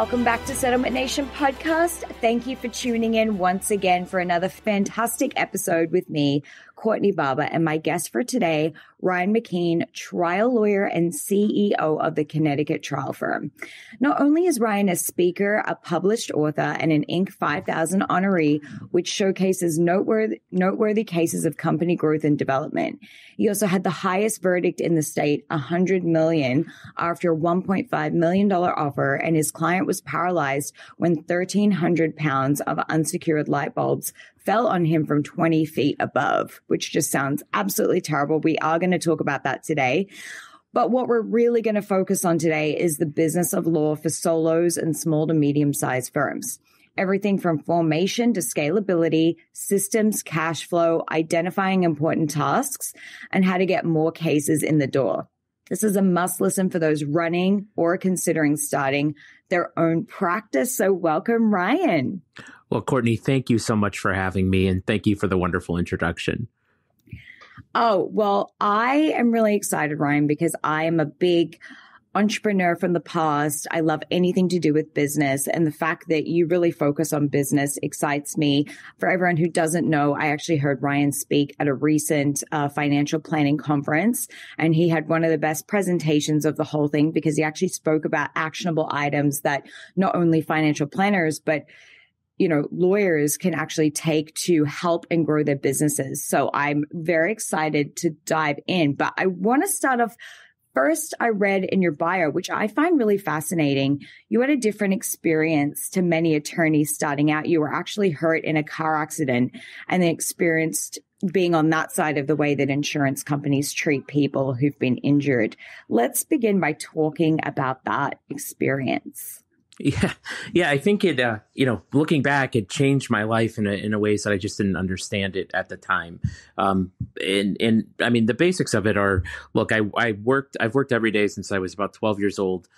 Welcome back to Settlement Nation podcast. Thank you for tuning in once again for another fantastic episode with me, Courtney Barber, and my guest for today, Ryan McKeen, trial lawyer and CEO of the Connecticut Trial Firm. Not only is Ryan a speaker, a published author, and an Inc. 5000 honoree, which showcases noteworthy, noteworthy cases of company growth and development, he also had the highest verdict in the state, 100 million, after a 1.5 million dollar offer, and his client was paralyzed when 1,300 pounds of unsecured light bulbs fell on him from 20 feet above, which just sounds absolutely terrible. We are going to talk about that today. But what we're really going to focus on today is the business of law for solos and small to medium sized firms. Everything from formation to scalability, systems, cash flow, identifying important tasks, and how to get more cases in the door. This is a must listen for those running or considering starting their own practice. So, welcome, Ryan. Well, Courtney, thank you so much for having me and thank you for the wonderful introduction. Oh, well, I am really excited, Ryan, because I am a big entrepreneur from the past. I love anything to do with business. And the fact that you really focus on business excites me. For everyone who doesn't know, I actually heard Ryan speak at a recent uh, financial planning conference, and he had one of the best presentations of the whole thing because he actually spoke about actionable items that not only financial planners, but you know, lawyers can actually take to help and grow their businesses. So I'm very excited to dive in, but I want to start off First, I read in your bio, which I find really fascinating. You had a different experience to many attorneys starting out. You were actually hurt in a car accident and then experienced being on that side of the way that insurance companies treat people who've been injured. Let's begin by talking about that experience. Yeah, yeah. I think it. Uh, you know, looking back, it changed my life in a, in a ways that I just didn't understand it at the time. Um, and and I mean, the basics of it are: look, I I worked. I've worked every day since I was about twelve years old,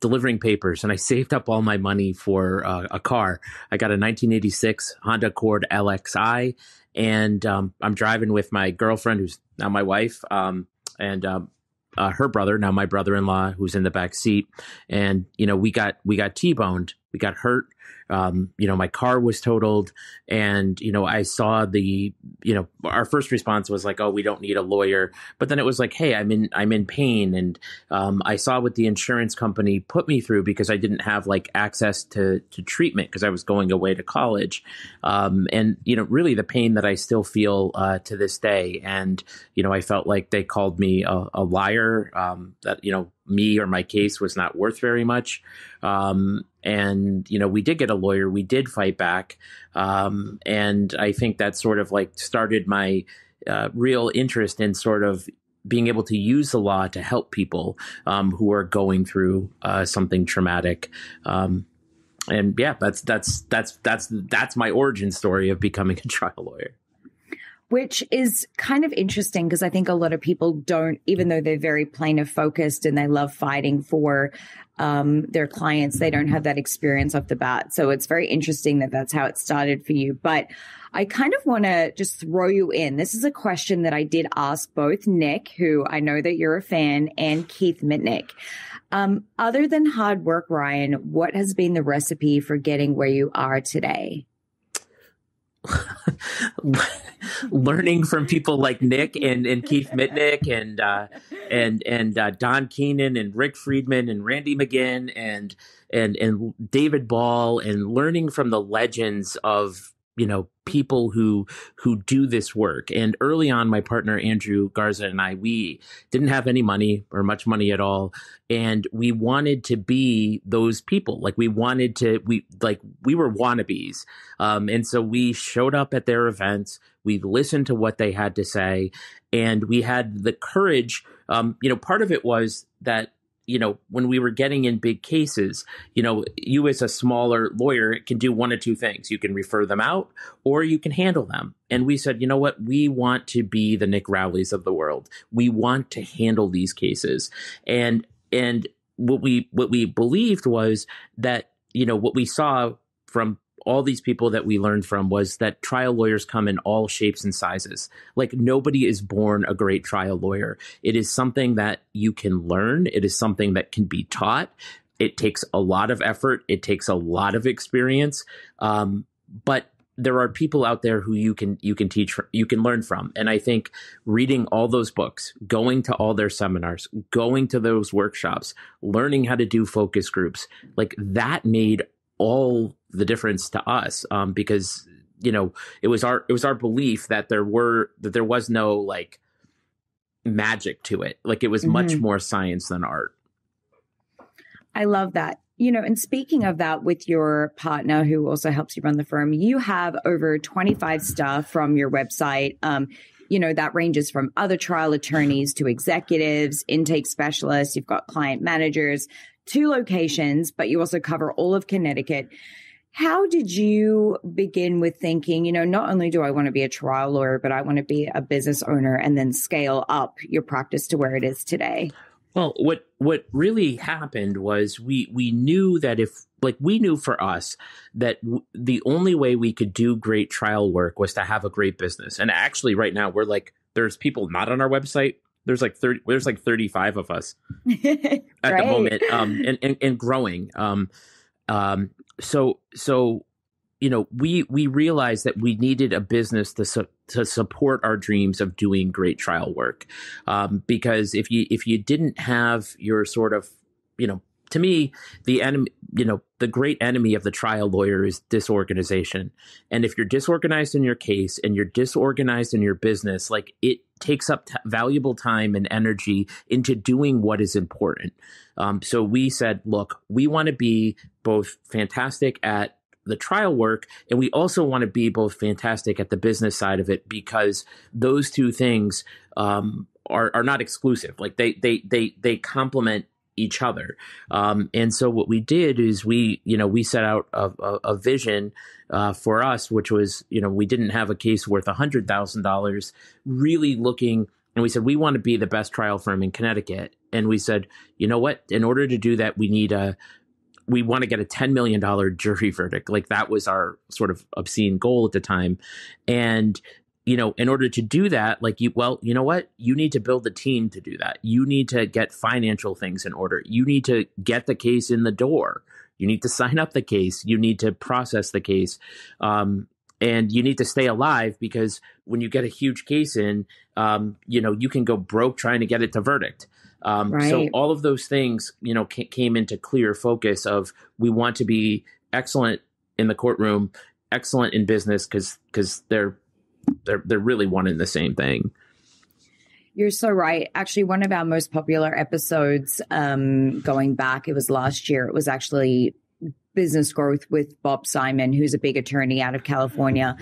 delivering papers, and I saved up all my money for uh, a car. I got a 1986 Honda Accord LXI, and um, I'm driving with my girlfriend, who's now my wife. Um, and um, uh, her brother, now my brother-in-law, who's in the back seat, and you know we got we got t-boned, we got hurt, um, you know, my car was totaled, and you know, I saw the, you know, our first response was like, "Oh, we don't need a lawyer," but then it was like, "Hey, I'm in, I'm in pain," and um, I saw what the insurance company put me through because I didn't have like access to to treatment because I was going away to college, um, and you know, really the pain that I still feel uh, to this day, and you know, I felt like they called me a, a liar, um, that you know me or my case was not worth very much. Um, and, you know, we did get a lawyer, we did fight back. Um, and I think that sort of like started my uh, real interest in sort of being able to use the law to help people um, who are going through uh, something traumatic. Um, and yeah, that's that's that's that's that's my origin story of becoming a trial lawyer which is kind of interesting because I think a lot of people don't, even though they're very plaintiff focused and they love fighting for um, their clients, they don't have that experience off the bat. So it's very interesting that that's how it started for you. But I kind of want to just throw you in. This is a question that I did ask both Nick, who I know that you're a fan, and Keith Mitnick. Um, other than hard work, Ryan, what has been the recipe for getting where you are today? learning from people like Nick and, and Keith Mitnick and uh, and and uh, Don Keenan and Rick Friedman and Randi McGinn and and and David Ball and learning from the legends of you know people who who do this work. And early on my partner andrew garza and i we didn't have any money or much money at all. And we wanted to be those people. Like we wanted to we like we were wannabes. Um, and so we showed up at their events. We listened to what they had to say. And we had the courage um, you know part of it was that you know, when we were getting in big cases, you know, you as a smaller lawyer can do one of two things. You can refer them out or you can handle them. And we said, you know what? We want to be the Nick Rowleys of the world. We want to handle these cases. And, and what we, what we believed was that, you know, what we saw from all these people that we learned from was that trial lawyers come in all shapes and sizes. Like nobody is born a great trial lawyer. It is something that you can learn. It is something that can be taught. It takes a lot of effort. It takes a lot of experience. Um, but there are people out there who you can you can teach you can learn from and i think reading all those books going to all their seminars going to those workshops learning how to do focus groups like that made all the difference to us um, because you know it was our it was our belief that there were that there was no like magic to it like it was mm-hmm. much more science than art i love that you know, and speaking of that, with your partner who also helps you run the firm, you have over 25 staff from your website. Um, you know, that ranges from other trial attorneys to executives, intake specialists. You've got client managers, two locations, but you also cover all of Connecticut. How did you begin with thinking, you know, not only do I want to be a trial lawyer, but I want to be a business owner and then scale up your practice to where it is today? Well, what what really happened was we we knew that if like we knew for us that w- the only way we could do great trial work was to have a great business. And actually, right now we're like there's people not on our website. There's like thirty. There's like thirty five of us at the moment, um, and, and and growing. Um, um, so so you know, we we realized that we needed a business to su- to support our dreams of doing great trial work, um, because if you if you didn't have your sort of you know to me the enemy you know the great enemy of the trial lawyer is disorganization. And if you're disorganized in your case and you're disorganized in your business like it takes up t- valuable time and energy into doing what is important. Um, so we said look we want to be both fantastic at the trial work and we also want to be both fantastic at the business side of it because those two things um, are are not exclusive. Like they they they they complement each other um, and so what we did is we you know we set out a, a, a vision uh, for us which was you know we didn't have a case worth a hundred thousand dollars really looking and we said we want to be the best trial firm in connecticut and we said you know what in order to do that we need a we want to get a $10 million jury verdict. Like that was our sort of obscene goal at the time. And, you know, in order to do that, like you, well, you know what? You need to build a team to do that. You need to get financial things in order. You need to get the case in the door. You need to sign up the case. You need to process the case. Um, and you need to stay alive because when you get a huge case in, um, you know, you can go broke trying to get it to verdict. Um, right. So all of those things, you know, came into clear focus of we want to be excellent in the courtroom, excellent in business because because they're they're they're really one and the same thing. You're so right. Actually, one of our most popular episodes um, going back, it was last year. It was actually business growth with Bob Simon, who's a big attorney out of California,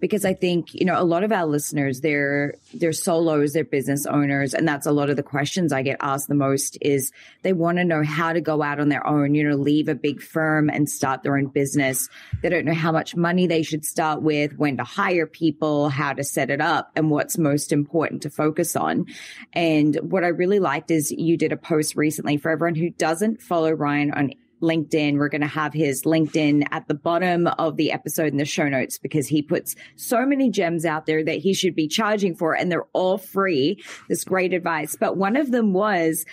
because I think you know a lot of our listeners they're they're solos, they're business owners, and that's a lot of the questions I get asked the most is they want to know how to go out on their own, you know, leave a big firm and start their own business. They don't know how much money they should start with, when to hire people, how to set it up, and what's most important to focus on. And what I really liked is you did a post recently for everyone who doesn't follow Ryan on LinkedIn. We're going to have his LinkedIn at the bottom of the episode in the show notes because he puts so many gems out there that he should be charging for, and they're all free. This great advice. But one of them was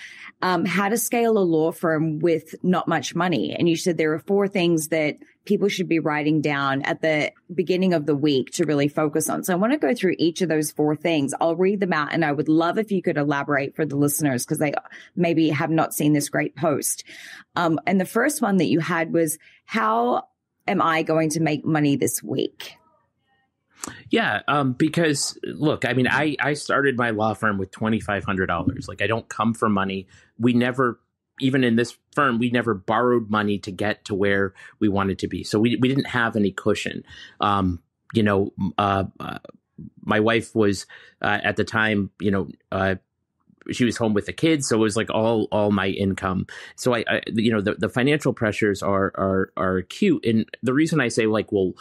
um, how to scale a law firm with not much money. And you said there are four things that people should be writing down at the beginning of the week to really focus on. So I want to go through each of those four things. I'll read them out and I would love if you could elaborate for the listeners because they maybe have not seen this great post. Um, and the first one that you had was how am I going to make money this week? Yeah, um, because look, I mean, I I started my law firm with twenty five hundred dollars. Like, I don't come from money. We never even in this firm, we never borrowed money to get to where we wanted to be. So we, we didn't have any cushion. Um, you know, uh, uh, my wife was uh, at the time, you know, uh, she was home with the kids, so it was like all all my income. So I, I you know, the, the financial pressures are are are acute, and the reason I say like, well,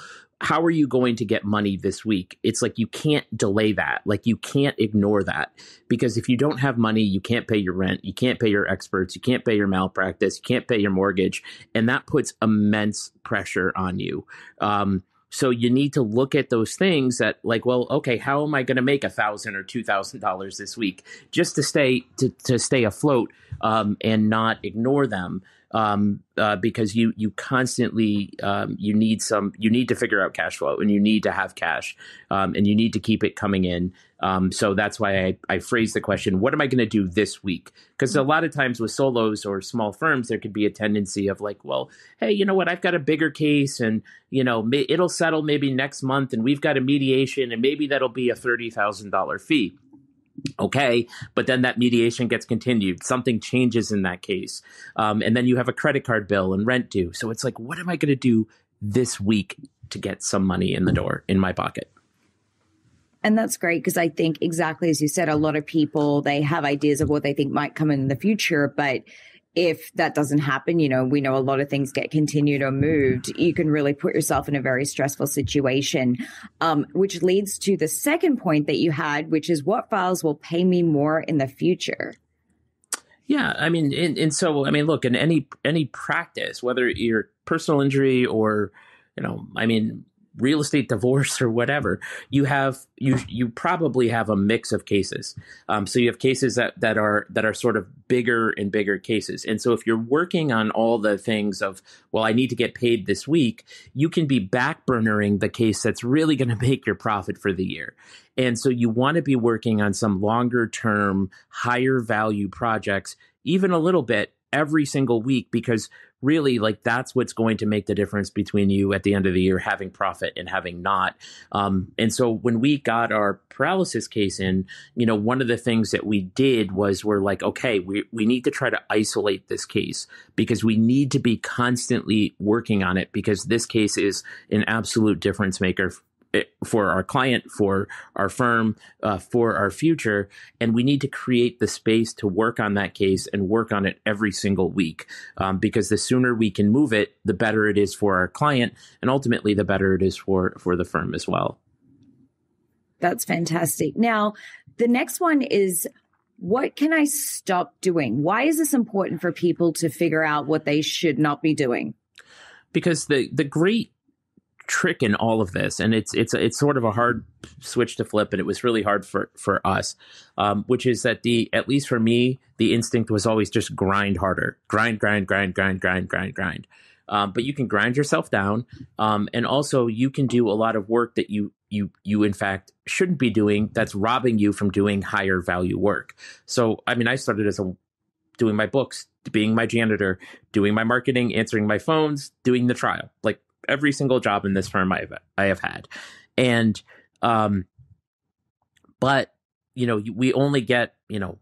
how are you going to get money this week? It's like you can't delay that. Like you can't ignore that because if you don't have money, you can't pay your rent, you can't pay your experts, you can't pay your malpractice, you can't pay your mortgage, and that puts immense pressure on you. Um, so you need to look at those things that like, well, okay, how am I going to make a thousand or two thousand dollars this week just to stay to, to stay afloat um, and not ignore them. Um, uh, because you you constantly um, you need some you need to figure out cash flow and you need to have cash um, and you need to keep it coming in. Um, so that's why I, I phrase the question: What am I going to do this week? Because a lot of times with solos or small firms, there could be a tendency of like, well, hey, you know what? I've got a bigger case, and you know it'll settle maybe next month, and we've got a mediation, and maybe that'll be a thirty thousand dollar fee okay but then that mediation gets continued. Something changes in that case. Um, and then you have a credit card bill and rent due. So it's like what am i going to do this week to get some money in the door in my pocket? And that's great because I think exactly as you said, a lot of people they have ideas of what they think might come in the future, but if that doesn't happen, you know, we know a lot of things get continued or moved. You can really put yourself in a very stressful situation, um, which leads to the second point that you had, which is what files will pay me more in the future. Yeah, I mean, and, and so I mean, look, in any any practice, whether you're personal injury or you know, I mean, real estate divorce or whatever, you have you you probably have a mix of cases. Um, so you have cases that that are that are sort of bigger and bigger cases. And so if you're working on all the things of well, I need to get paid this week, you can be backburnering the case that's really going to make your profit for the year. And so you want to be working on some longer term, higher value projects, even a little bit every single week because really like that's what's going to make the difference between you at the end of the year having profit and having not. Um, and so when we got our paralysis case in you know one of the things that we did was we're like okay we, we need to try to isolate this case because we need to be constantly working on it because this case is an absolute difference maker for our client, for our firm, uh, for our future. And we need to create the space to work on that case and work on it every single week. Um, because the sooner we can move it, the better it is for our client. And ultimately, the better it is for, for the firm as well. That's fantastic. Now, the next one is what can I stop doing? Why is this important for people to figure out what they should not be doing? Because the, the great trick in all of this, and it's it's it's sort of a hard switch to flip, and it was really hard for for us. Um, which is that the at least for me, the instinct was always just grind harder, grind, grind, grind, grind, grind, grind, grind. Um, but you can grind yourself down, um, and also you can do a lot of work that you you you in fact shouldn't be doing. That's robbing you from doing higher value work. So I mean, I started as a doing my books, being my janitor, doing my marketing, answering my phones, doing the trial. Like every single job in this firm I've I have had, and um, but you know we only get you know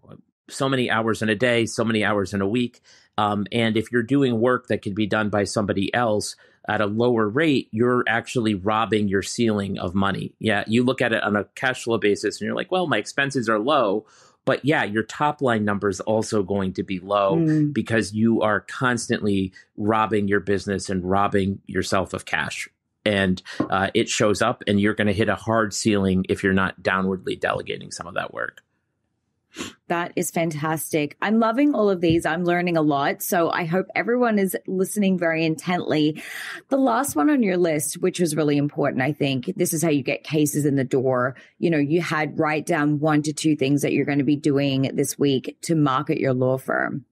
so many hours in a day, so many hours in a week, um, and if you're doing work that could be done by somebody else at a lower rate, you're actually robbing your ceiling of money. Yeah, you look at it on a cash flow basis, and you're like, well, my expenses are low. But yeah, your top line number is also going to be low mm. because you are constantly robbing your business and robbing yourself of cash. And uh, it shows up, and you're going to hit a hard ceiling if you're not downwardly delegating some of that work. That is fantastic. I'm loving all of these. I'm learning a lot. So I hope everyone is listening very intently. The last one on your list, which was really important, I think this is how you get cases in the door. You know, you had write down one to two things that you're going to be doing this week to market your law firm.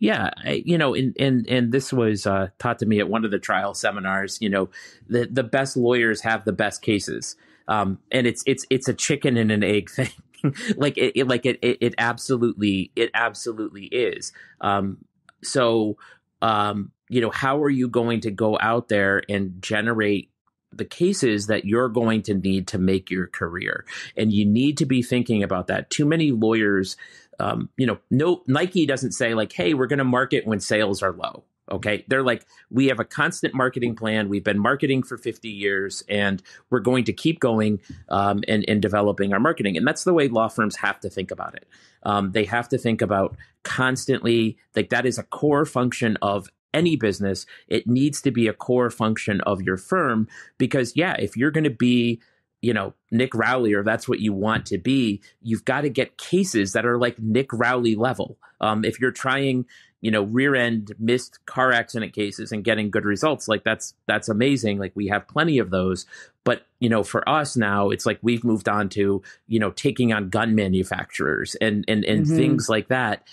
Yeah, you know, and and and this was uh, taught to me at one of the trial seminars. You know, the the best lawyers have the best cases, um, and it's it's it's a chicken and an egg thing. like it, it, like it, it, it absolutely it absolutely is. Um so um you know how are you going to go out there and generate the cases that you're going to need to make your career? And you need to be thinking about that. Too many lawyers um, you know no nike doesn't say like hey we're going to market when sales are low Okay. They're like, we have a constant marketing plan. We've been marketing for 50 years and we're going to keep going um, and, and developing our marketing. And that's the way law firms have to think about it. Um, they have to think about constantly, like, that is a core function of any business. It needs to be a core function of your firm because, yeah, if you're going to be, you know, Nick Rowley, or that's what you want to be, you've got to get cases that are like Nick Rowley level. Um, if you're trying, you know rear end missed car accident cases and getting good results like that's that's amazing like we have plenty of those but you know for us now it's like we've moved on to you know taking on gun manufacturers and and and mm-hmm. things like that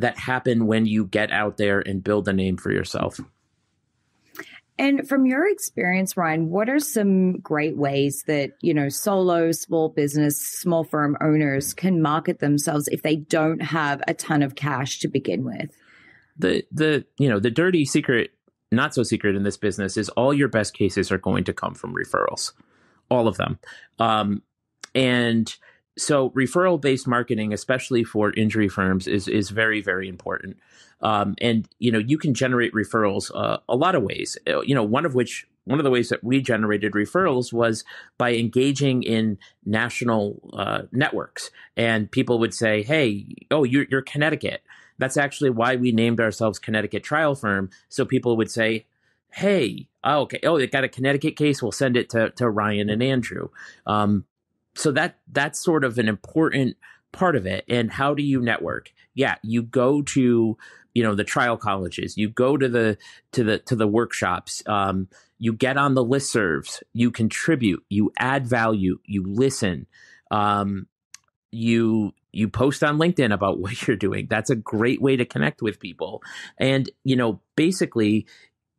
that happen when you get out there and build a name for yourself. And from your experience, Ryan, what are some great ways that, you know, solo, small business, small firm owners can market themselves if they don't have a ton of cash to begin with? The the you know, the dirty secret, not so secret in this business is all your best cases are going to come from referrals. All of them. Um, and so referral based marketing, especially for injury firms, is is very very important. Um, and you know you can generate referrals uh, a lot of ways. Uh, you know one of which one of the ways that we generated referrals was by engaging in national uh, networks, and people would say, "Hey, oh, you're, you're Connecticut." That's actually why we named ourselves Connecticut Trial Firm. So people would say, "Hey, oh, okay, oh, they got a Connecticut case. We'll send it to to Ryan and Andrew." Um, so that that's sort of an important part of it and how do you network yeah you go to you know the trial colleges you go to the to the to the workshops um, you get on the listservs you contribute you add value you listen um, you you post on linkedin about what you're doing that's a great way to connect with people and you know basically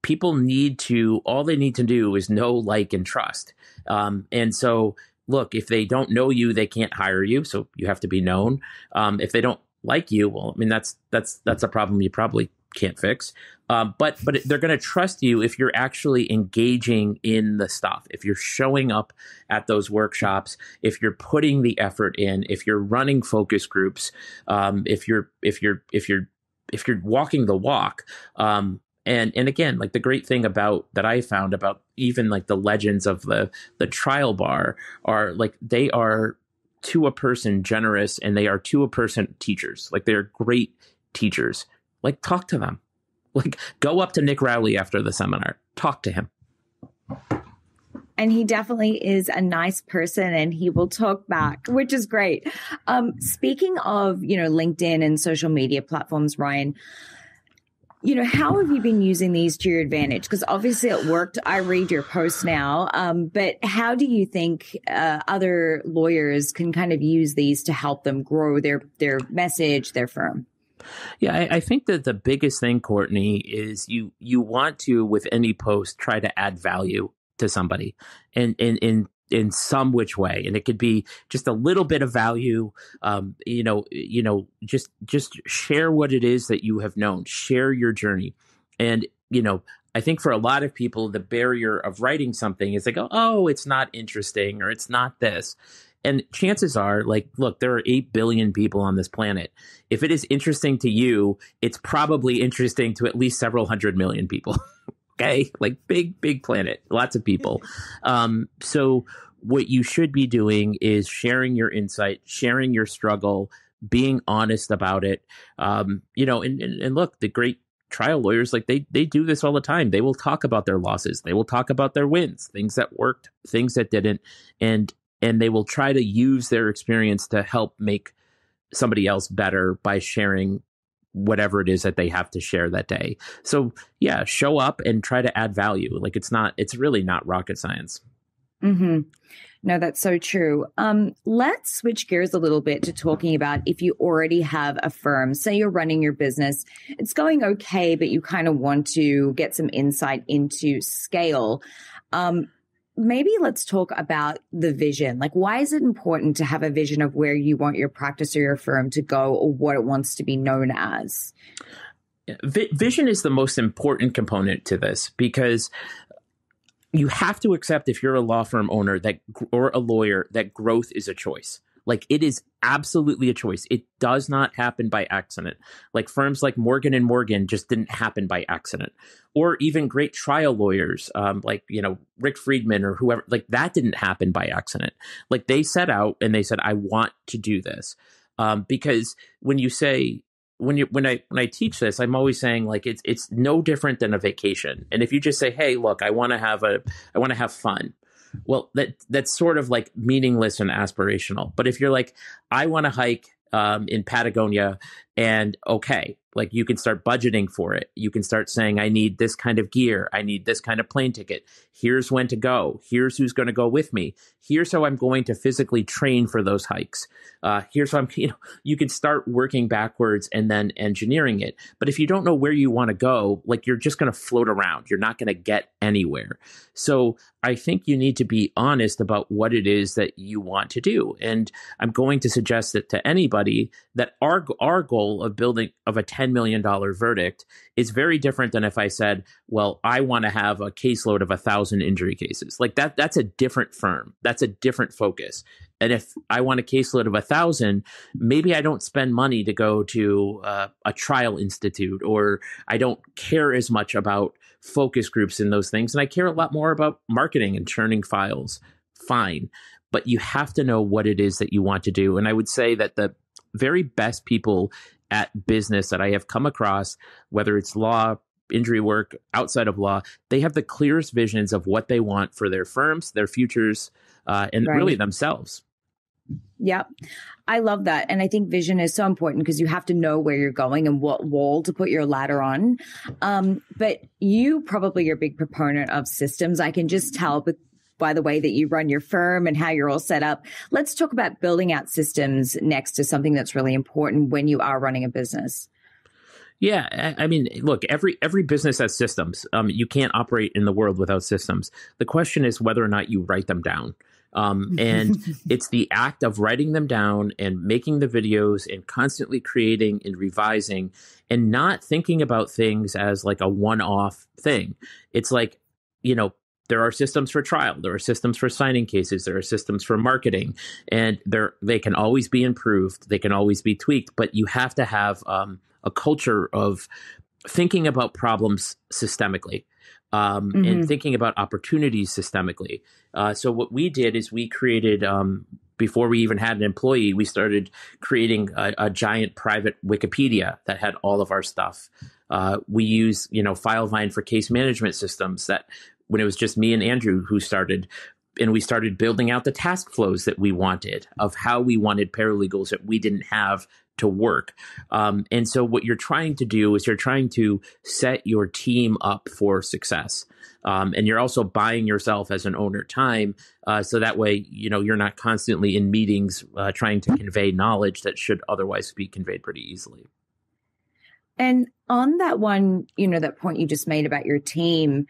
people need to all they need to do is know like and trust um, and so look, if they don't know you, they can't hire you. So you have to be known. Um, if they don't like you, well, I mean that's that's that's a problem you probably can't fix. Um, but but they're going to trust you if you're actually engaging in the stuff. If you're showing up at those workshops, if you're putting the effort in, if you're running focus groups, um, if you're if you're if you're if you're walking the walk, um, and and again like the great thing about that i found about even like the legends of the the trial bar are like they are to a person generous and they are to a person teachers like they're great teachers like talk to them like go up to nick rowley after the seminar talk to him and he definitely is a nice person and he will talk back which is great um, speaking of you know linkedin and social media platforms ryan you know, how have you been using these to your advantage? Because obviously it worked. I read your posts now, um, but how do you think uh, other lawyers can kind of use these to help them grow their their message, their firm? Yeah, I, I, think that the biggest thing, Courtney, is you you want to with any post try to add value to somebody, and and and in some which way. And it could be just a little bit of value um, you know you know just just share what it is that you have known. Share your journey. And you know i think for a lot of people the barrier of writing something is they go oh it's not interesting or it's not this and chances are like look there are 8 billion people on this planet. If it is interesting to you it's probably interesting to at least several hundred million people. Okay? Like big big planet. Lots of people. Um, so what you should be doing is sharing your insight sharing your struggle being honest about it. Um, you know and, and, and look the great trial lawyers like they they do this all the time. They will talk about their losses. They will talk about their wins things that worked things that didn't. And and they will try to use their experience to help make somebody else better by sharing whatever it is that they have to share that day. So yeah, show up and try to add value. Like it's not, it's really not rocket science. Hmm. No, that's so true. Um, let's switch gears a little bit to talking about if you already have a firm. Say you're running your business, it's going okay, but you kind of want to get some insight into scale. Um, maybe let's talk about the vision. Like, why is it important to have a vision of where you want your practice or your firm to go or what it wants to be known as? Vision is the most important component to this because you have to accept if you're a law firm owner that or a lawyer that growth is a choice. Like it is absolutely a choice. It does not happen by accident. Like firms like Morgan and Morgan just didn't happen by accident, or even great trial lawyers um, like you know Rick Friedman or whoever. Like that didn't happen by accident. Like they set out and they said, "I want to do this," um, because when you say when you when I when I teach this, I'm always saying like it's it's no different than a vacation. And if you just say, "Hey, look, I want to have a I want to have fun," well that that's sort of like meaningless and aspirational. But if you're like i want to hike um, in patagonia and okay like you can start budgeting for it. You can start saying, I need this kind of gear. I need this kind of plane ticket. Here's when to go. Here's who's going to go with me. Here's how I'm going to physically train for those hikes. Uh, here's how I'm, you know, you can start working backwards and then engineering it. But if you don't know where you want to go, like you're just going to float around. You're not going to get anywhere. So I think you need to be honest about what it is that you want to do. And I'm going to suggest that to anybody that our our goal of building of a $10 million verdict is very different than if I said, well, I want to have a caseload of a thousand injury cases. Like that that's a different firm. That's a different focus. And if I want a caseload of a thousand, maybe I don't spend money to go to uh, a trial institute, or I don't care as much about focus groups and those things. And I care a lot more about marketing and churning files. Fine. But you have to know what it is that you want to do. And I would say that the very best people at business that I have come across, whether it's law, injury work, outside of law, they have the clearest visions of what they want for their firms, their futures, uh, and right. really themselves. Yep. I love that. And I think vision is so important because you have to know where you're going and what wall to put your ladder on. Um, but you probably are a big proponent of systems. I can just tell but by the way that you run your firm and how you're all set up. Let's talk about building out systems next to something that's really important when you are running a business. Yeah, I mean, look, every every business has systems. Um, you can't operate in the world without systems. The question is whether or not you write them down. Um, and it's the act of writing them down and making the videos and constantly creating and revising and not thinking about things as like a one off thing. It's like, you know, there are systems for trial there are systems for signing cases there are systems for marketing and they they can always be improved they can always be tweaked but you have to have um, a culture of thinking about problems systemically um, mm-hmm. and thinking about opportunities systemically. Uh, so what we did is we created um, before we even had an employee, we started creating a, a giant private Wikipedia that had all of our stuff. Uh, we use you know Filevine for case management systems that when it was just me and Andrew who started and we started building out the task flows that we wanted of how we wanted paralegals that we didn't have to work. Um, and so, what you're trying to do is you're trying to set your team up for success. Um, and you're also buying yourself as an owner time, uh, so that way you know you're not constantly in meetings uh, trying to convey knowledge that should otherwise be conveyed pretty easily. And on that one, you know, that point you just made about your team,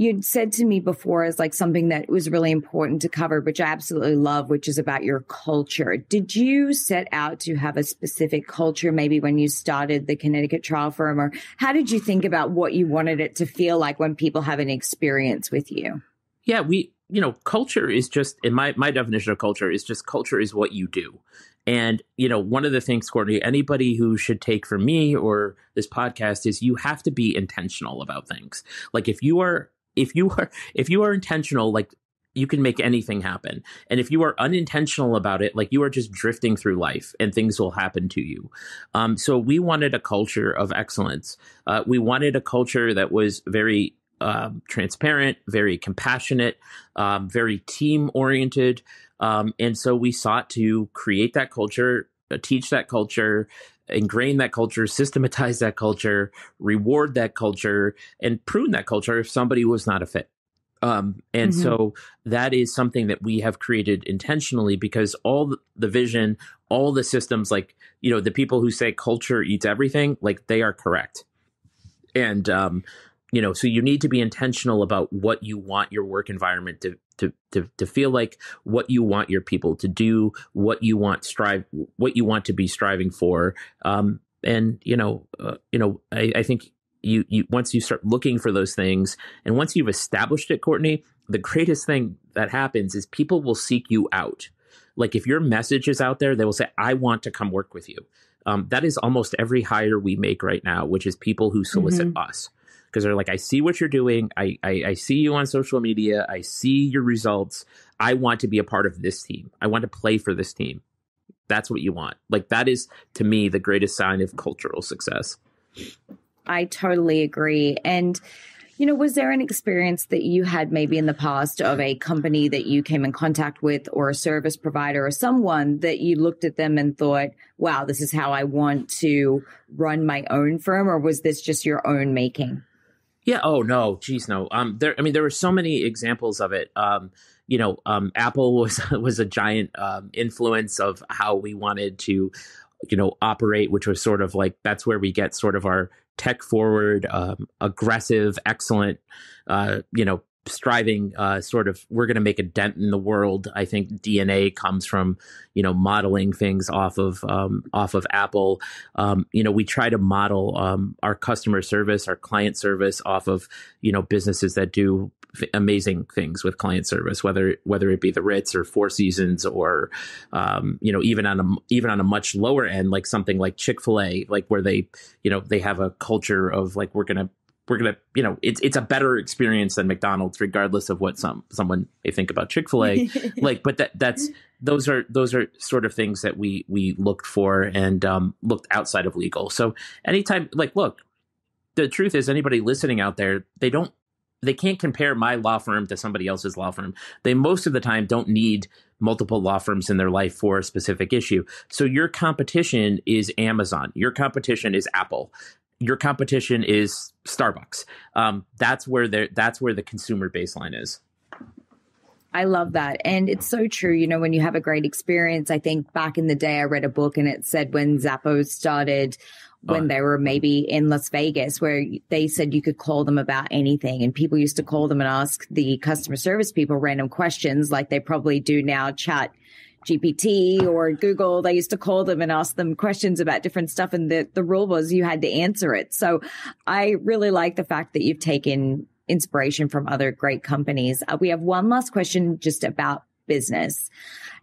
you'd said to me before as like something that was really important to cover, which I absolutely love, which is about your culture. Did you set out to have a specific culture maybe when you started the Connecticut trial firm or how did you think about what you wanted it to feel like when people have an experience with you? Yeah, we, you know, culture is just in my my definition of culture is just culture is what you do. And, you know, one of the things, Courtney, anybody who should take from me or this podcast is you have to be intentional about things. Like if you are if you are if you are intentional like you can make anything happen. And if you are unintentional about it like you are just drifting through life and things will happen to you. Um, so we wanted a culture of excellence. Uh, we wanted a culture that was very um, transparent very compassionate um, very team oriented. Um, and so we sought to create that culture uh, teach that culture ingrain that culture, systematize that culture, reward that culture, and prune that culture if somebody was not a fit. Um, and mm-hmm. so that is something that we have created intentionally because all the vision, all the systems, like, you know, the people who say culture eats everything, like they are correct. And, um, you know, so you need to be intentional about what you want your work environment to to to to feel like what you want your people to do, what you want strive, what you want to be striving for. Um, and you know, uh, you know, I, I think you you once you start looking for those things, and once you've established it, Courtney, the greatest thing that happens is people will seek you out. Like if your message is out there, they will say, "I want to come work with you." Um, that is almost every hire we make right now, which is people who solicit mm-hmm. us because they're like, I see what you're doing. I, I, I see you on social media. I see your results. I want to be a part of this team. I want to play for this team. That's what you want. Like that is to me the greatest sign of cultural success. I totally agree. And You know, was there an experience that you had maybe in the past of a company that you came in contact with or a service provider or someone that you looked at them and thought, wow, this is how I want to run my own firm? Or was this just your own making? Yeah. Oh no. Geez, no. Um. There. I mean, there were so many examples of it. Um. You know, um, Apple was was a giant um, influence of how we wanted to, you know, operate, which was sort of like that's where we get sort of our tech forward, um, aggressive, excellent, uh, you know, striving uh, sort of we're going to make a dent in the world. I think dna comes from you know modeling things off of um, off of apple. Um, you know we try to model um, our customer service our client service off of you know businesses that do f- amazing things with client service whether whether it be the ritz or four seasons or um, you know even on a even on a much lower end like something like chick-fil-a like where they you know they have a culture of like we're going to we're gonna you know it's it's a better experience than McDonald's regardless of what some someone may think about Chick Fil A like but that that's those are those are sort of things that we we looked for and um, looked outside of legal so anytime like look the truth is anybody listening out there they don't they can't compare my law firm to somebody else's law firm they most of the time don't need multiple law firms in their life for a specific issue. So your competition is Amazon. Your competition is Apple your competition is Starbucks. Um, that's where that's where the consumer baseline is. I love that. And it's so true. You know, when you have a great experience, I think back in the day, I read a book and it said when Zappos started, when they were maybe in Las Vegas, where they said you could call them about anything. And people used to call them and ask the customer service people random questions like they probably do now, chat GPT or Google, they used to call them and ask them questions about different stuff. And the, the rule was you had to answer it. So I really like the fact that you've taken inspiration from other great companies. Uh, we have one last question just about business.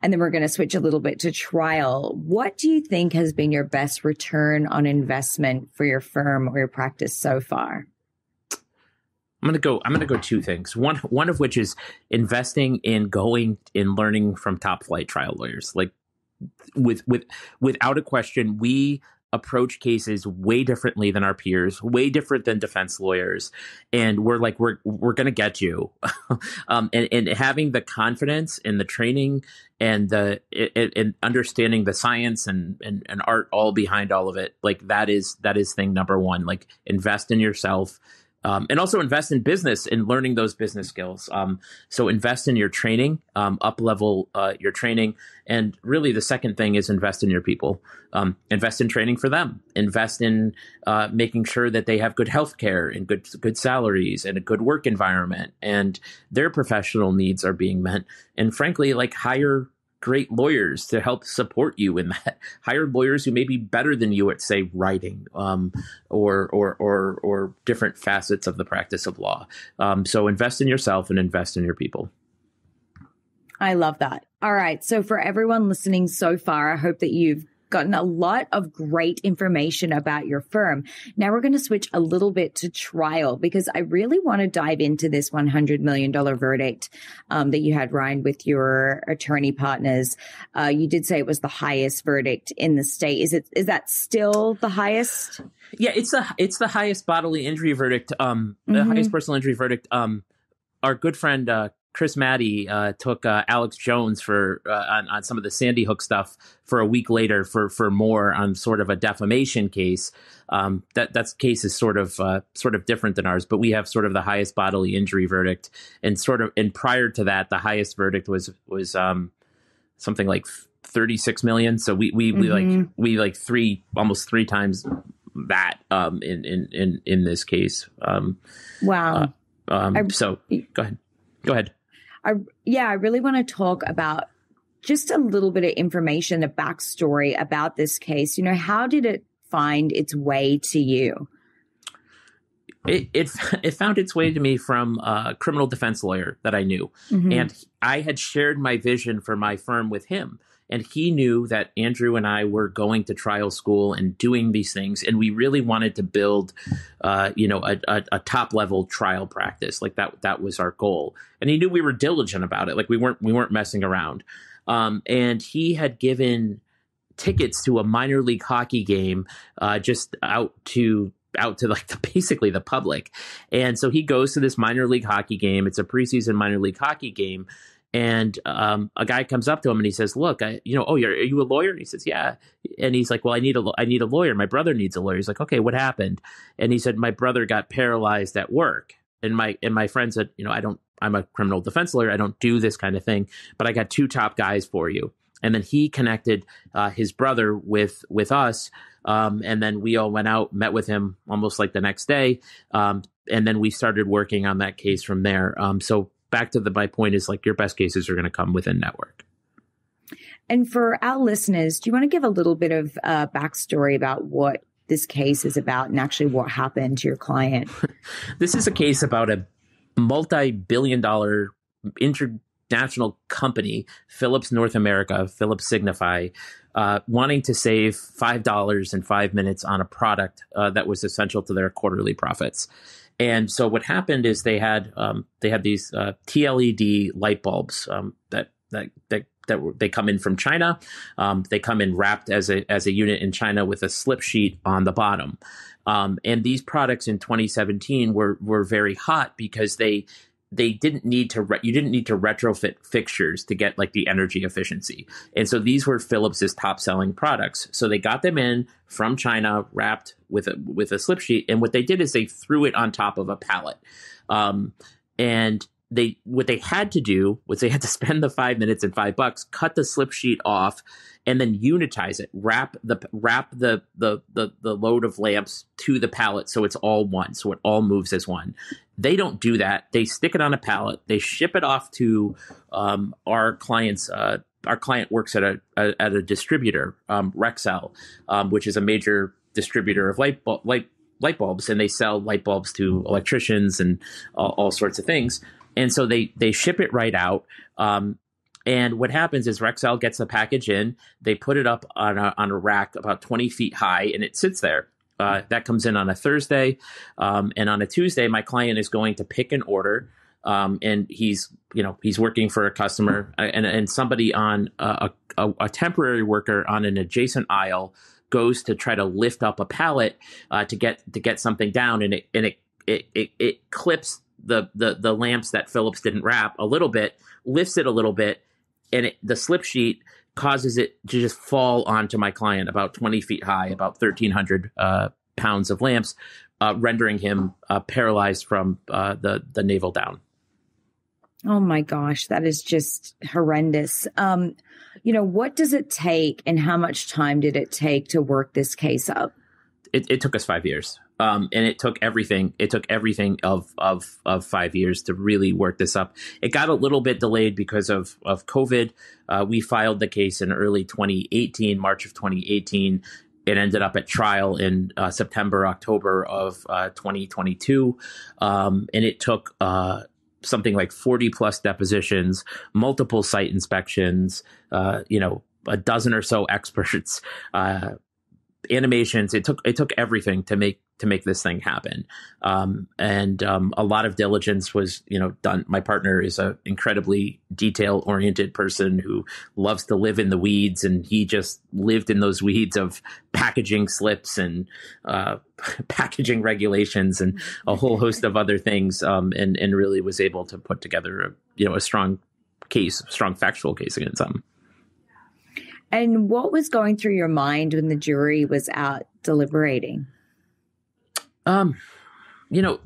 And then we're going to switch a little bit to trial. What do you think has been your best return on investment for your firm or your practice so far? I'm gonna go. I'm gonna go two things. One, one of which is investing in going in learning from top flight trial lawyers. Like with with without a question, we approach cases way differently than our peers, way different than defense lawyers, and we're like we're we're gonna get you, um, and and having the confidence and the training and the and understanding the science and, and and art all behind all of it, like that is that is thing number one. Like invest in yourself um, and also invest in business and learning those business skills. Um, so invest in your training, um, up level uh, your training, and really the second thing is invest in your people. Um, invest in training for them. Invest in uh, making sure that they have good health care and good good salaries and a good work environment, and their professional needs are being met. And frankly, like hire great lawyers to help support you in that. Hire lawyers who may be better than you at, say, writing um, or, or, or, or different facets of the practice of law. Um, so invest in yourself and invest in your people. I love that. All right. So for everyone listening so far, I hope that you've gotten a lot of great information about your firm. Now we're going to switch a little bit to trial because I really want to dive into this $100 million verdict um, that you had, Ryan, with your attorney partners. Uh, you did say it was the highest verdict in the state. Is it, is that still the highest? Yeah, it's the, it's the highest bodily injury verdict, um, the mm-hmm. highest personal injury verdict. Um, our good friend, uh, Chris Mattei uh, took uh, Alex Jones for uh, on, on, some of the Sandy Hook stuff for a week later for for more on sort of a defamation case. Um, that that case is sort of uh, sort of different than ours, but we have sort of the highest bodily injury verdict, and sort of and prior to that, the highest verdict was was um, something like thirty six million. So we we, mm-hmm. we like mm-hmm. we like three almost three times that um, in in in in this case. Um, wow. Uh, um, I, so go ahead. Go ahead. I, yeah, I really want to talk about just a little bit of information, a backstory about this case. You know, how did it find its way to you? It, it, it found its way to me from a criminal defense lawyer that I knew, mm-hmm. and I had shared my vision for my firm with him and he knew that Andrew and I were going to trial school and doing these things, and we really wanted to build, uh, you know, a, a, a, top level trial practice. Like that, that was our goal. And he knew we were diligent about it. Like we weren't, we weren't messing around. Um, and he had given tickets to a minor league hockey game uh, just out to out to like the, basically the public. And so he goes to this minor league hockey game. It's a preseason minor league hockey game. And um, a guy comes up to him and he says, "Look, I, you know, oh, you're, are you a lawyer?" And he says, "Yeah." And he's like, "Well, I need a, I need a lawyer. My brother needs a lawyer." He's like, "Okay, what happened?" And he said, "My brother got paralyzed at work." And my and my friend said, "You know, I don't. I'm a criminal defense lawyer. I don't do this kind of thing, but I got two top guys for you." And then he connected uh, his brother with with us, um, and then we all went out, met with him almost like the next day. Um, and then we started working on that case from there. Um, so back to the my point is like your best cases are going to come within network. And for our listeners, do you want to give a little bit of uh, backstory about what this case is about and actually what happened to your client? this is a case about a multi-billion dollar international company, Philips North America, Philips Signify, uh, wanting to save five dollars in five minutes on a product uh, that was essential to their quarterly profits. And so what happened is they had um, they had these uh, TLED light bulbs um, that that that that they come in from China. Um, they come in wrapped as a as a unit in China with a slip sheet on the bottom. Um, and these products in 2017 were were very hot because they they didn't need to re- you didn't need to retrofit fixtures to get like the energy efficiency. And so these were philips's top selling products. So they got them in from china wrapped with a with a slip sheet and what they did is they threw it on top of a pallet. Um, and they what they had to do was they had to spend the five minutes and five bucks, cut the slip sheet off, and then unitize it. Wrap the wrap the the the, the load of lamps to the pallet so it's all one, so it all moves as one. They don't do that. They stick it on a pallet. They ship it off to um, our clients. Uh, our client works at a, a at a distributor, um, Rexel, um, which is a major distributor of light light light bulbs, and they sell light bulbs to electricians and all, all sorts of things and so they they ship it right out. Um, and what happens is Rexel gets the package in, they put it up on a, on a rack about 20 feet high, and it sits there. Uh, that comes in on a Thursday, um, and on a Tuesday, my client is going to pick an order. Um, and he's you know he's working for a customer and and somebody on a, a, a, temporary worker on an adjacent aisle goes to try to lift up a pallet uh, to get to get something down and it and it it, it, it clips the the the lamps that Philips didn't wrap a little bit, lifts it a little bit, and it, the slip sheet causes it to just fall onto my client about 20 feet high, about 1,300 uh, pounds of lamps, uh, rendering him uh, paralyzed from uh, the the navel down. Oh my gosh, that is just horrendous. Um, you know, what does it take, and how much time did it take to work this case up? It, it took us five years. Um, and it took everything. It took everything of of of five years to really work this up. It got a little bit delayed because of of COVID. Uh, we filed the case in early 2018, March of 2018. It ended up at trial in uh, September, October of uh, 2022, um, and it took uh, something like 40 plus depositions, multiple site inspections. Uh, you know, a dozen or so experts uh, animations it took it took everything to make to make this thing happen. Um, and um, a lot of diligence was you know done. My partner is an incredibly detail oriented person who loves to live in the weeds and he just lived in those weeds of packaging slips and uh, packaging regulations and a whole host of other things um, and and really was able to put together a you know a strong case strong factual case against them and what was going through your mind when the jury was out deliberating? Um, you know,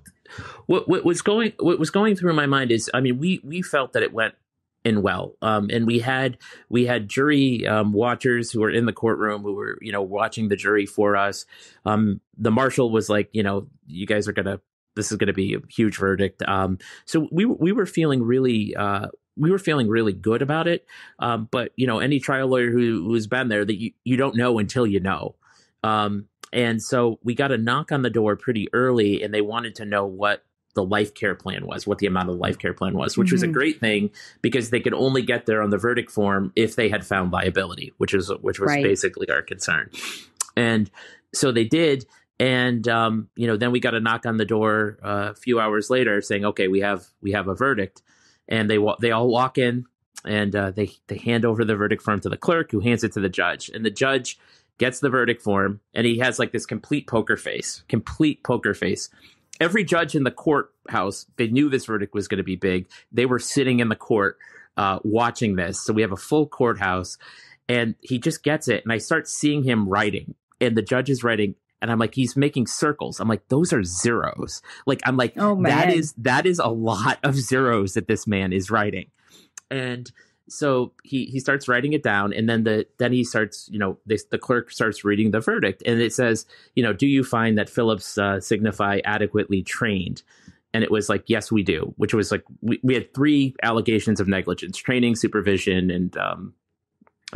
what what was going what was going through my mind is, I mean, we we felt that it went in well, um, and we had we had jury um, watchers who were in the courtroom who were you know watching the jury for us. Um, the marshal was like, you know, you guys are gonna this is going to be a huge verdict. Um, so we we were feeling really uh, we were feeling really good about it. Um, but you know, any trial lawyer who who's been there, that you you don't know until you know. Um, and so we got a knock on the door pretty early, and they wanted to know what the life care plan was, what the amount of the life care plan was, which mm-hmm. was a mm-hmm. great thing because they could only get there on the verdict form if they had found liability, which is which was right. basically our concern. And so they did. And um, you know, then we got a knock on the door uh, a few hours later saying, "Okay, we have we have a verdict." And they they all walk in and uh, they they hand over the verdict form to the clerk, who hands it to the judge, and the judge gets the verdict form, and he has like this complete poker face, complete poker face. Every judge in the courthouse, they knew this verdict was going to be big. They were sitting in the court uh, watching this. So we have a full courthouse, and he just gets it. And I start seeing him writing, and the judge is writing, and I'm like, he's making circles. I'm like, those are zeros. Like, I'm like, oh, that is that is a lot of zeros that this man is writing. And so he he starts writing it down and then the then he starts you know this, the clerk starts reading the verdict and it says you know do you find that Philips uh, signify adequately trained and it was like yes we do which was like we, we had three allegations of negligence training supervision and um,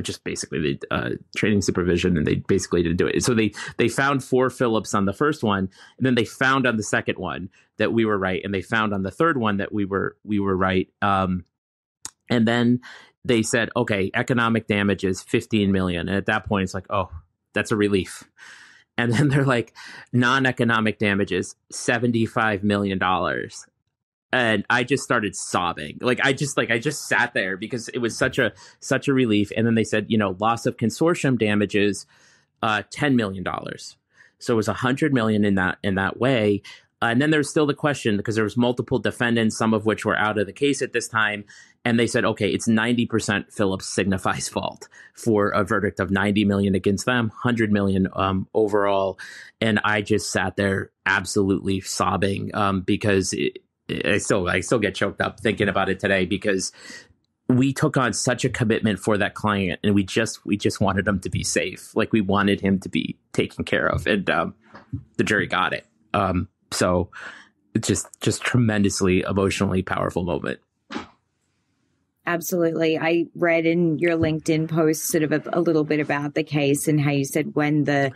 just basically the uh, training supervision and they basically didn't do it so they they found four Philips on the first one and then they found on the second one that we were right and they found on the third one that we were we were right um, and then they said, okay, economic damage is 15 million. And at that point, it's like, oh, that's a relief. And then they're like, non economic damages, $75 million. And I just started sobbing. Like I just like I just sat there because it was such a such a relief. And then they said, you know, loss of consortium damages, uh, $10 million. So it was a hundred million in that in that way. Uh, and then there's still the question because there was multiple defendants, some of which were out of the case at this time, and they said, okay, it's 90% Philips Signify's fault for a verdict of 90 million against them, 100 million um, overall. And I just sat there absolutely sobbing um, because it, I still I still get choked up thinking about it today because we took on such a commitment for that client and we just we just wanted him to be safe like we wanted him to be taken care of and um, the jury got it um, so it's just just tremendously emotionally powerful moment. Absolutely. I read in your LinkedIn post sort of a, a, little bit about the case and how you said when the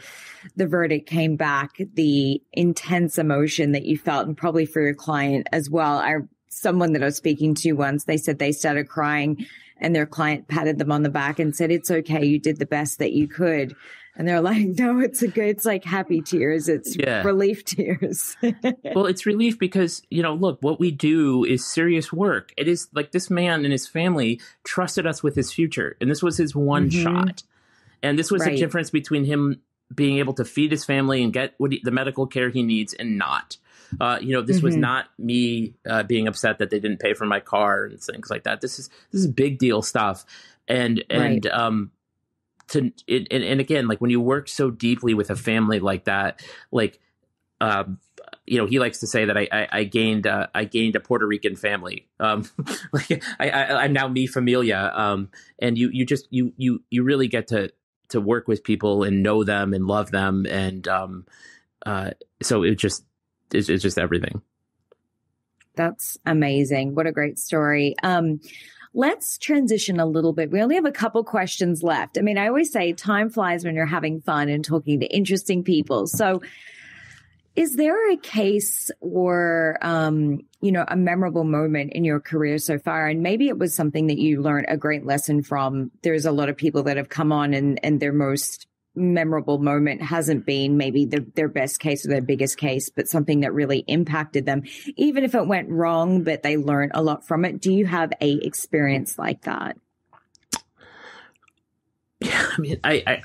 the verdict came back, the intense emotion that you felt and probably for your client as well. I someone that I was speaking to once, they said they started crying and their client patted them on the back and said, It's okay, you did the best that you could. And they're like, no, it's a good, it's like happy tears. It's yeah. relief tears. well, it's relief because, you know, look, what we do is serious work. It is like this man and his family trusted us with his future. And this was his one mm-hmm. shot. And this was right. the difference between him being able to feed his family and get he, the medical care he needs and not. Uh, you know, this mm-hmm. was not me uh, being upset that they didn't pay for my car and things like that. This is this is big deal stuff. And and right. um to and, and again like when you work so deeply with a family like that like um you know, he likes to say that I, I, I gained uh, I gained a Puerto Rican family. Um, like I, I, am now mi familia, um, and you you just you you you really get to to work with people and know them and love them, and um, uh, so it just it's, it's just everything. That's amazing! What a great story. Um, Let's transition a little bit. We only have a couple questions left. I mean, I always say time flies when you're having fun and talking to interesting people. So, is there a case or um, you know a memorable moment in your career so far and maybe it was something that you learned a great lesson from there's a lot of people that have come on and and their most memorable moment hasn't been maybe the, their best case or their biggest case, but something that really impacted them, even if it went wrong, but they learned a lot from it. Do you have a experience like that? Yeah, I mean, I, I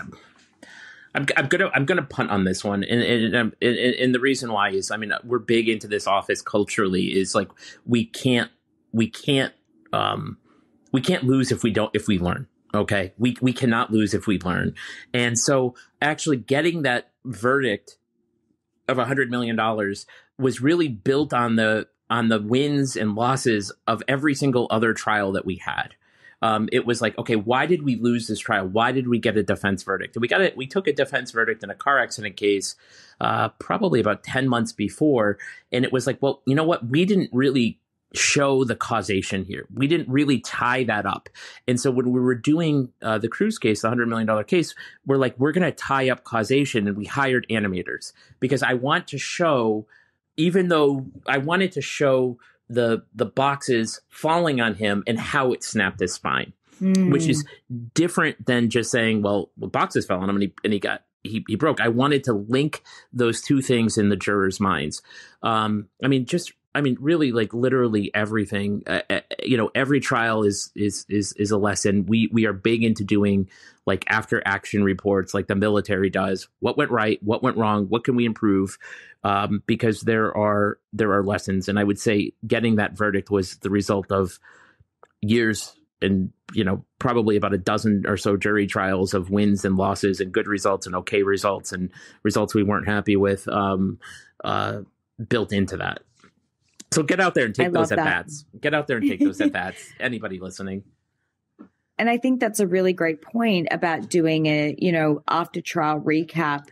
I'm, I'm, gonna I'm gonna punt on this one, and and, and and the reason why is I mean we're big into this office culturally is like we can't we can't um we can't lose if we don't if we learn Okay. We, we cannot lose if we learn. And so actually getting that verdict of a hundred million dollars was really built on the, on the wins and losses of every single other trial that we had. Um, it was like, okay, why did we lose this trial? Why did we get a defense verdict? And we got it. We took a defense verdict in a car accident case, uh, probably about ten months before, and it was like, well, you know what? We didn't really show the causation here. We didn't really tie that up. And so when we were doing uh, the Cruz case, the $100 million case, we're like, we're going to tie up causation. And we hired animators because I want to show, even though I wanted to show the, the boxes falling on him and how it snapped his spine. Mm. Which is different than just saying, well, well boxes fell on him and he, and he got he, he broke. I wanted to link those two things in the jurors' minds. Um, I mean, just I mean, really, like literally everything. Uh, uh, you know, every trial is is is is a lesson. We we are big into doing like after action reports, like the military does. What went right? What went wrong? What can we improve? Um, because there are there are lessons, and I would say getting that verdict was the result of years and you know probably about a dozen or so jury trials of wins and losses and good results and okay results and results we weren't happy with um, uh, built into that. So get out there and take those at bats. Get out there and take those at bats. Anybody listening. And I think that's a really great point about doing a, you know, after trial recap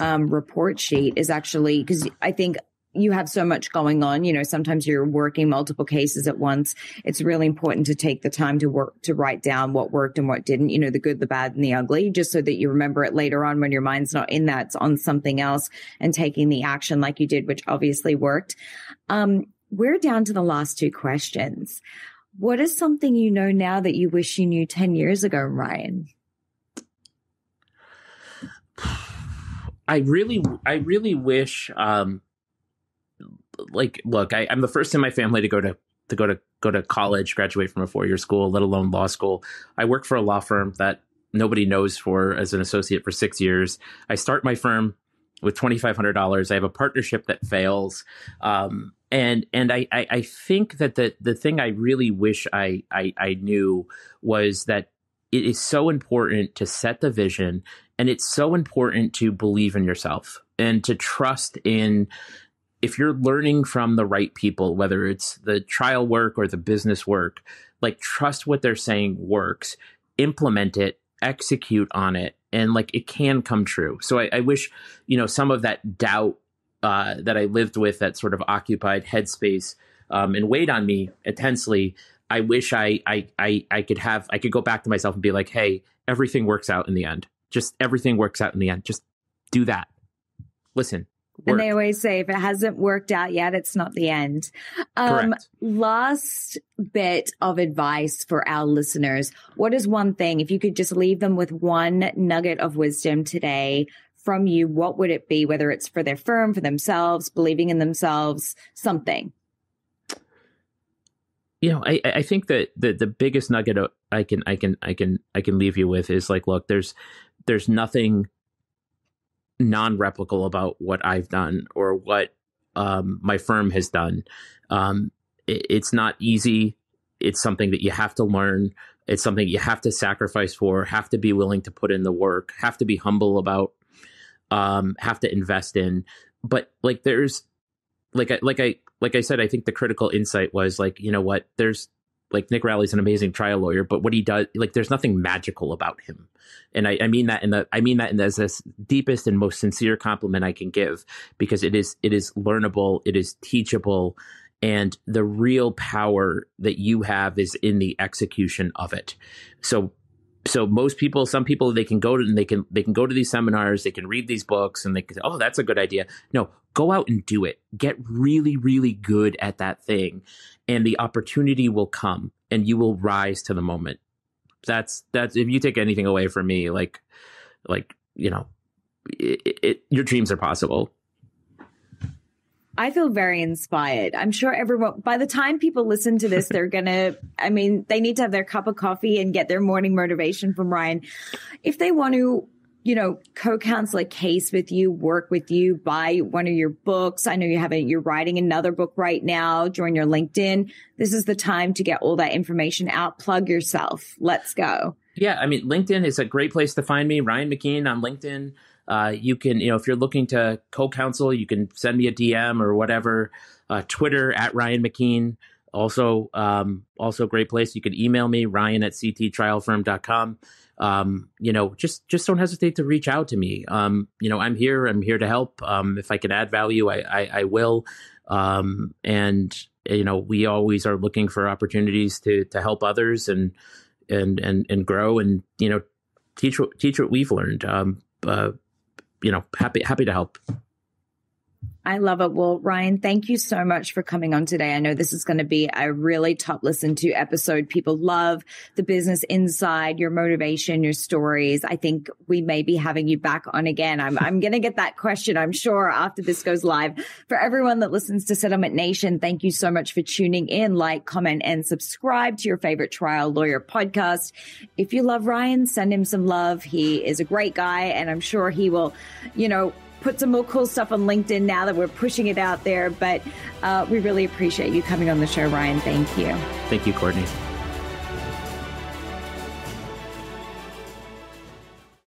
um, report sheet is actually because I think you have so much going on. You know, sometimes you're working multiple cases at once. It's really important to take the time to work to write down what worked and what didn't, you know, the good, the bad, and the ugly, just so that you remember it later on when your mind's not in that, it's on something else and taking the action like you did, which obviously worked. Um, we're down to the last two questions. What is something you know now that you wish you knew 10 years ago, Ryan? I really, I really wish, um, like, look, I, I'm the first in my family to go to, to go to, go to college, graduate from a four year school, let alone law school. I work for a law firm that nobody knows for as an associate for six years. I start my firm with $2,500. I have a partnership that fails. Um, and and I, I, I think that the the thing I really wish I, I I knew was that it is so important to set the vision and it's so important to believe in yourself and to trust in if you're learning from the right people whether it's the trial work or the business work like trust what they're saying works implement it execute on it and like it can come true. So I, I wish you know some of that doubt uh, that I lived with that sort of occupied headspace um, and weighed on me intensely. I wish I, I I I could have I could go back to myself and be like, hey, everything works out in the end. Just everything works out in the end. Just do that. Listen. Work. And they always say if it hasn't worked out yet, it's not the end. Um, Correct. Last bit of advice for our listeners. What is one thing, if you could just leave them with one nugget of wisdom today from you, what would it be? Whether it's for their firm, for themselves, believing in themselves, something. You know, I, I think that the the biggest nugget I can I can I can I can leave you with is like, look, there's there's nothing non-replicable about what I've done or what um, my firm has done. Um, it, it's not easy. It's something that you have to learn. It's something you have to sacrifice for, have to be willing to put in the work, have to be humble about um, have to invest in. But like there's like I, like I like I said, I think the critical insight was like you know what there's like Nick Rowley's an amazing trial lawyer, but what he does, like, there's nothing magical about him, and I, I mean that in the, I mean that in the, as the deepest and most sincere compliment I can give, because it is, it is learnable, it is teachable, and the real power that you have is in the execution of it. So so most people some people they can go to and they can they can go to these seminars they can read these books and they can oh that's a good idea. No go out and do it. Get really really good at that thing and the opportunity will come and you will rise to the moment. That's that's if you take anything away from me like like you know it, it, your dreams are possible I feel very inspired. I'm sure everyone, by the time people listen to this, they're going to, I mean, they need to have their cup of coffee and get their morning motivation from Ryan. If they want to, you know, co-counsel a case with you, work with you, buy one of your books. I know you haven't, you're writing another book right now. Join your LinkedIn. This is the time to get all that information out. Plug yourself. Let's go. Yeah. I mean, LinkedIn is a great place to find me. Ryan McKeen on LinkedIn. Uh, you can, you know, if you're looking to co-counsel, you can send me a DM or whatever. Uh, Twitter at Ryan McKeen. Also, um, also great place. You can email me, Ryan at cttrialfirm.com. Um, you know, just just don't hesitate to reach out to me. Um, you know, I'm here. I'm here to help. Um, if I can add value, I I, I will. Um, and you know, we always are looking for opportunities to to help others and and and and grow and you know teach teach what we've learned. Um, uh, you know, happy happy to help. I love it. Well, Ryan, thank you so much for coming on today. I know this is going to be a really top listen to episode. People love the business inside, your motivation, your stories. I think we may be having you back on again. I'm, I'm going to get that question, I'm sure, after this goes live. For everyone that listens to Settlement Nation, thank you so much for tuning in. Like, comment, and subscribe to your favorite trial lawyer podcast. If you love Ryan, send him some love. He is a great guy, and I'm sure he will, you know, put some more cool stuff on LinkedIn now that we're pushing it out there. But uh, we really appreciate you coming on the show, Ryan. Thank you. Thank you, Courtney.